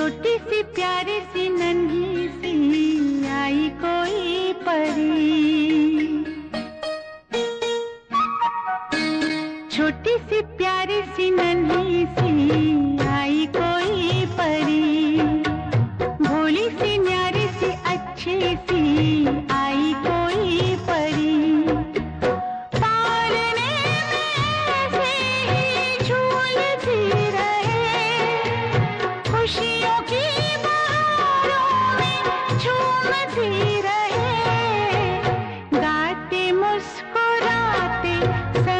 छोटी सी प्यारी सी नन्ही सी आई कोई परी। छोटी सी बातें